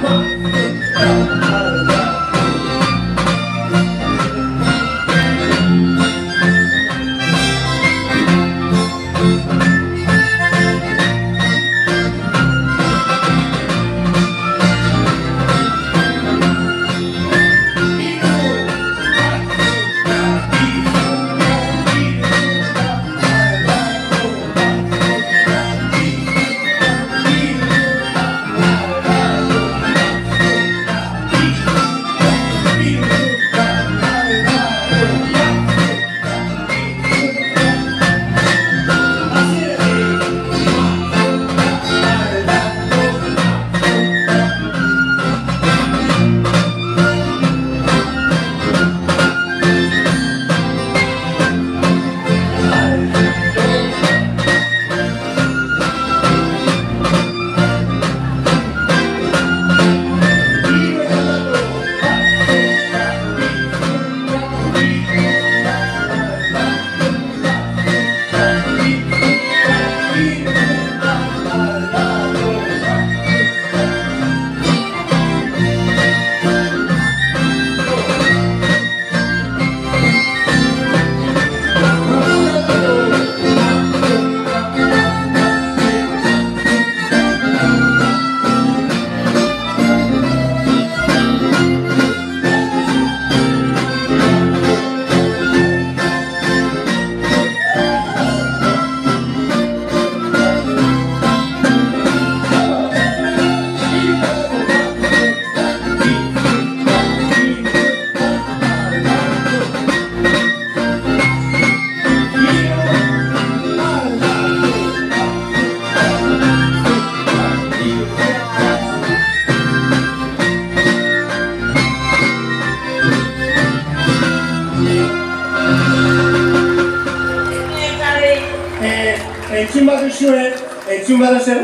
Eh, encima de zuen, entzun behar zer,